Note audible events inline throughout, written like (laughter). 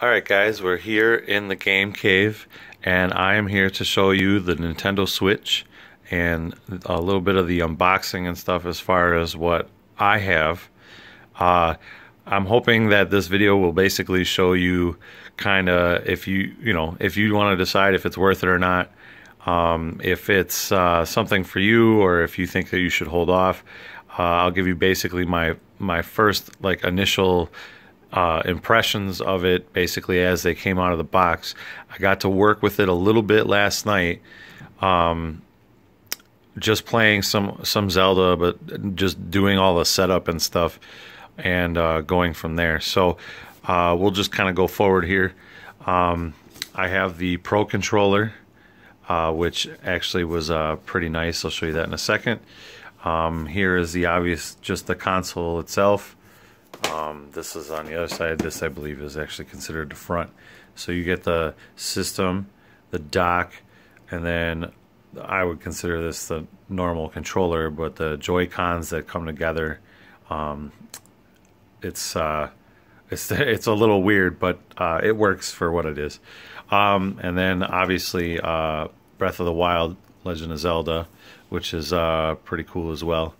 Alright guys, we're here in the game cave and I am here to show you the Nintendo Switch and a little bit of the unboxing and stuff as far as what I have. Uh, I'm hoping that this video will basically show you kind of if you, you know, if you want to decide if it's worth it or not, um, if it's uh, something for you or if you think that you should hold off. Uh, I'll give you basically my my first like initial uh, impressions of it basically as they came out of the box. I got to work with it a little bit last night, um, just playing some some Zelda, but just doing all the setup and stuff, and uh, going from there. So uh, we'll just kind of go forward here. Um, I have the Pro controller, uh, which actually was uh, pretty nice. I'll show you that in a second. Um, here is the obvious, just the console itself. Um, this is on the other side. This, I believe, is actually considered the front. So you get the system, the dock, and then I would consider this the normal controller, but the Joy Cons that come together, um, it's uh, it's (laughs) it's a little weird, but uh, it works for what it is. Um, and then obviously uh, Breath of the Wild, Legend of Zelda, which is uh, pretty cool as well.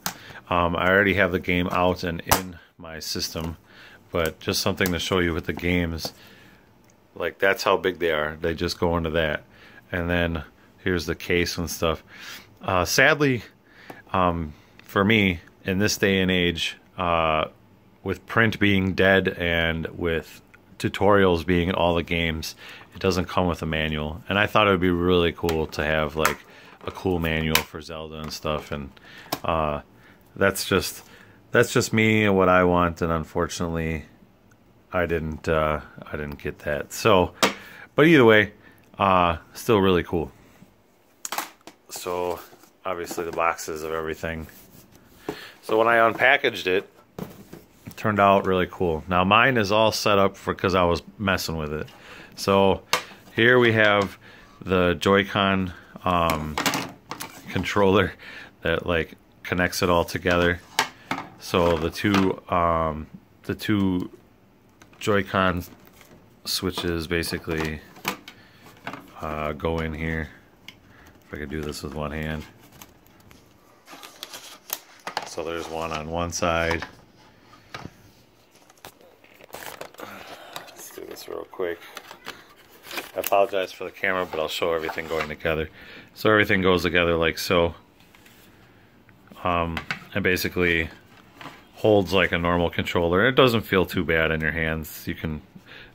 Um, I already have the game out and in my system, but just something to show you with the games. Like that's how big they are. They just go into that, and then here's the case and stuff. Uh, sadly, um, for me in this day and age, uh, with print being dead and with tutorials being in all the games, it doesn't come with a manual. And I thought it would be really cool to have like a cool manual for Zelda and stuff. And uh, that's just that's just me and what I want, and unfortunately, I didn't uh, I didn't get that. So, but either way, uh, still really cool. So, obviously, the boxes of everything. So when I unpackaged it, it turned out really cool. Now mine is all set up for because I was messing with it. So here we have the Joy-Con um, controller that like connects it all together so the two um, the two Joy-Con switches basically uh, go in here. If I could do this with one hand. So there's one on one side. Let's do this real quick. I apologize for the camera, but I'll show everything going together. So everything goes together like so. Um, and basically holds like a normal controller. It doesn't feel too bad in your hands. You can,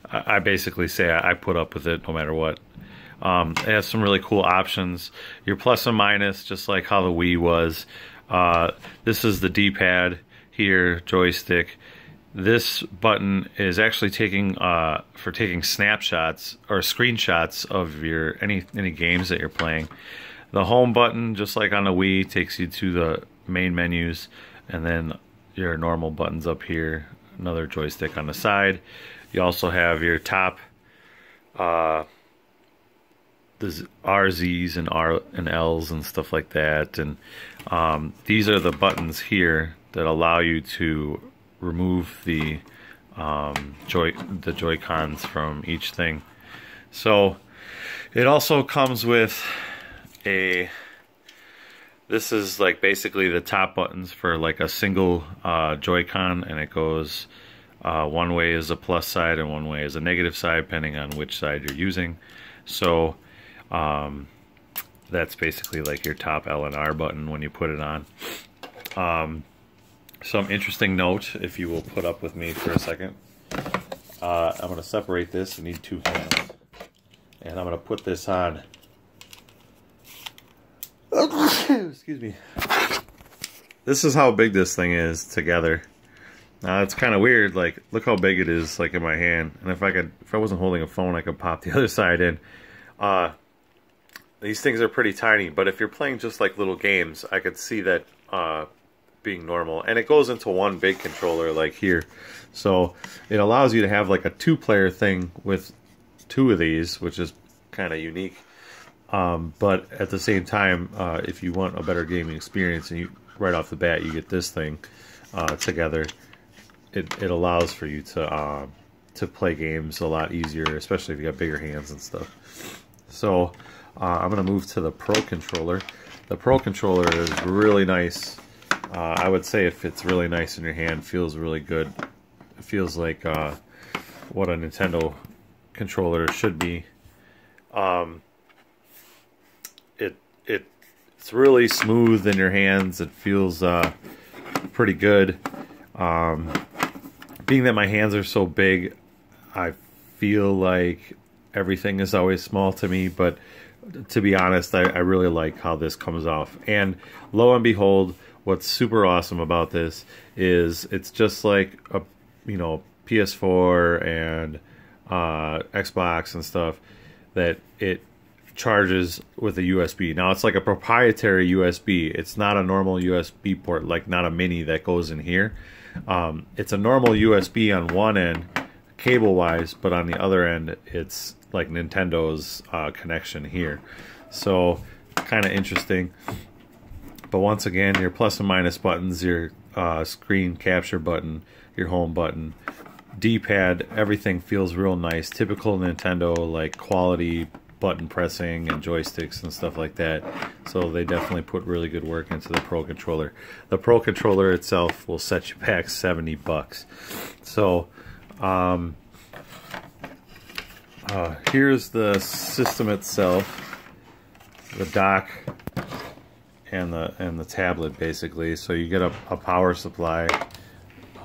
I basically say I put up with it no matter what. Um, it has some really cool options. Your plus and minus, just like how the Wii was. Uh, this is the D-pad here, joystick. This button is actually taking uh, for taking snapshots or screenshots of your any any games that you're playing. The home button, just like on the Wii, takes you to the main menus, and then your normal buttons up here, another joystick on the side. You also have your top uh, the RZs and R and Ls and stuff like that. And um, these are the buttons here that allow you to remove the um, joy the Joy Cons from each thing. So it also comes with a this is like basically the top buttons for like a single uh, Joy-Con and it goes uh, one way is a plus side and one way is a negative side depending on which side you're using. So um, that's basically like your top L and R button when you put it on. Um, some interesting note, if you will put up with me for a second. Uh, I'm going to separate this. I need two hands. And I'm going to put this on (coughs) Excuse me. This is how big this thing is together. Now it's kind of weird. Like, look how big it is, like in my hand. And if I could, if I wasn't holding a phone, I could pop the (laughs) other side in. Uh, these things are pretty tiny, but if you're playing just like little games, I could see that uh, being normal. And it goes into one big controller, like here. So it allows you to have like a two-player thing with two of these, which is kind of unique. Um, but at the same time, uh, if you want a better gaming experience, and you right off the bat you get this thing uh, together, it, it allows for you to uh, to play games a lot easier, especially if you got bigger hands and stuff. So uh, I'm going to move to the Pro Controller. The Pro Controller is really nice. Uh, I would say it fits really nice in your hand, feels really good. It feels like uh, what a Nintendo controller should be. Um, it it it's really smooth in your hands. It feels uh, pretty good. Um, being that my hands are so big, I feel like everything is always small to me. But to be honest, I, I really like how this comes off. And lo and behold, what's super awesome about this is it's just like a you know PS4 and uh, Xbox and stuff that it charges with a USB. Now it's like a proprietary USB. It's not a normal USB port, like not a mini that goes in here. Um, it's a normal USB on one end, cable wise, but on the other end, it's like Nintendo's uh, connection here. So kind of interesting. But once again, your plus and minus buttons, your uh, screen capture button, your home button, D-pad, everything feels real nice. Typical Nintendo like quality button pressing and joysticks and stuff like that. So they definitely put really good work into the Pro Controller. The Pro Controller itself will set you back 70 bucks. So um, uh, here's the system itself, the dock and the and the tablet basically. So you get a, a power supply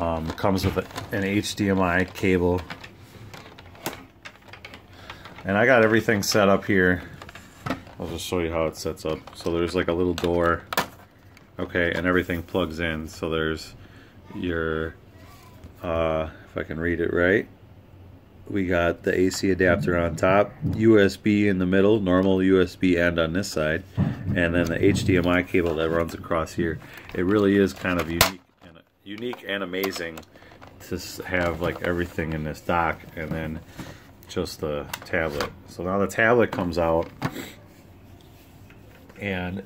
um, comes with an HDMI cable. And I got everything set up here. I'll just show you how it sets up. So there's like a little door. Okay, and everything plugs in. So there's your, uh, if I can read it right, we got the AC adapter on top, USB in the middle, normal USB end on this side, and then the HDMI cable that runs across here. It really is kind of unique unique and amazing to have like everything in this dock and then just the tablet. So now the tablet comes out and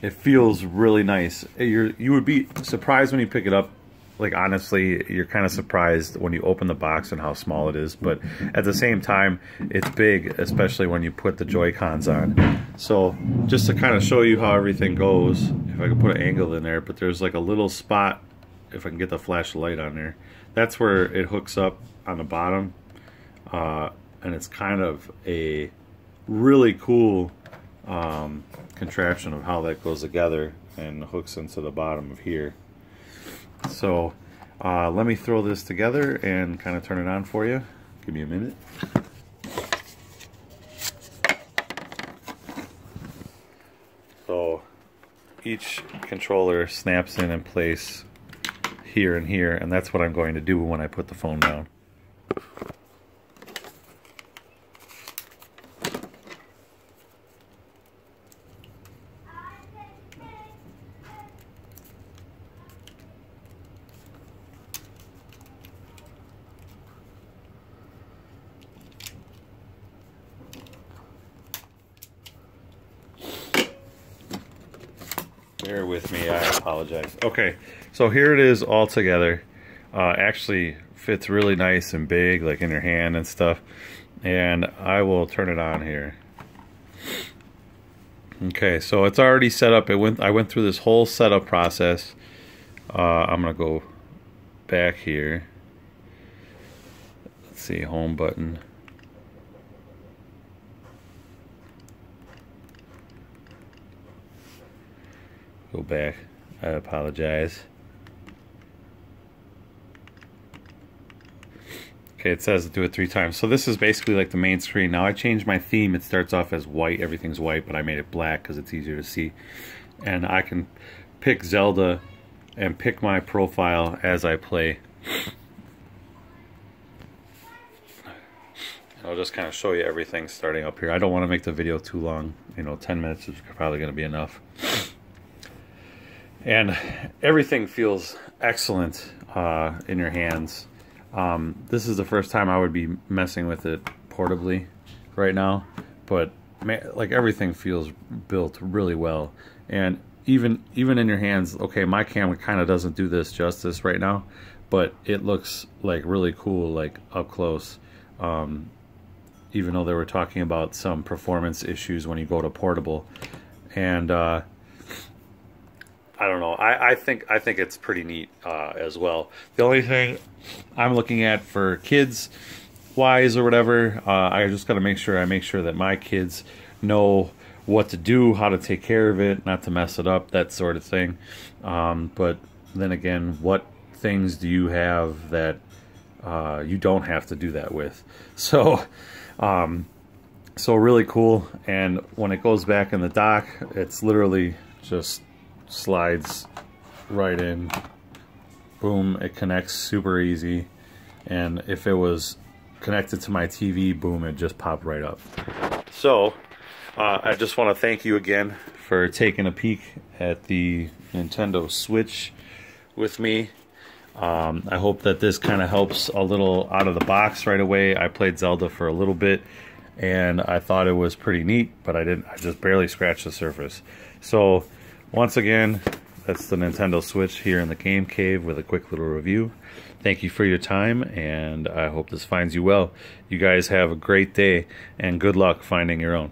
it feels really nice. You're you would be surprised when you pick it up. Like honestly, you're kind of surprised when you open the box and how small it is. But at the same time, it's big, especially when you put the Joy Cons on. So just to kind of show you how everything goes, if I could put an angle in there, but there's like a little spot if I can get the flashlight on there. That's where it hooks up on the bottom. Uh, and it's kind of a really cool um, contraption of how that goes together and hooks into the bottom of here. So uh, let me throw this together and kind of turn it on for you. Give me a minute. So each controller snaps in in place here and here, and that's what I'm going to do when I put the phone down. Bear with me, I apologize. Okay, so here it is all together. Uh, actually fits really nice and big, like in your hand and stuff. And I will turn it on here. Okay, so it's already set up. It went. I went through this whole setup process. Uh, I'm gonna go back here. Let's see, home button. Back. I apologize. Okay, it says do it three times. So this is basically like the main screen. Now I changed my theme. It starts off as white. Everything's white, but I made it black because it's easier to see. And I can pick Zelda and pick my profile as I play. I'll just kind of show you everything starting up here. I don't want to make the video too long. You know, 10 minutes is probably going to be enough and everything feels excellent uh, in your hands. Um, this is the first time I would be messing with it portably right now, but like everything feels built really well, and even even in your hands. Okay, my camera kind of doesn't do this justice right now, but it looks like really cool, like up close. Um, even though they were talking about some performance issues when you go to portable, and uh, I don't know. I, I think I think it's pretty neat uh, as well. The only thing I'm looking at for kids wise or whatever, uh, I just got to make sure I make sure that my kids know what to do, how to take care of it, not to mess it up, that sort of thing. Um, but then again, what things do you have that uh, you don't have to do that with? (laughs) So, um, so really cool. And when it goes back in the dock, it's literally just slides right in. Boom, it connects super easy. And if it was connected to my TV, boom, it just popped right up. So, uh, I just want to thank you again for taking a peek at the Nintendo Switch with me. Um, I hope that this kind of helps a little out of the box right away. I played Zelda for a little bit and I thought it was pretty neat, but I didn't. I just barely scratched the surface. So once again, that's the Nintendo Switch here in the Game Cave with a quick little review. Thank you for your time, and I hope this finds you well. You guys have a great day, and good luck finding your own.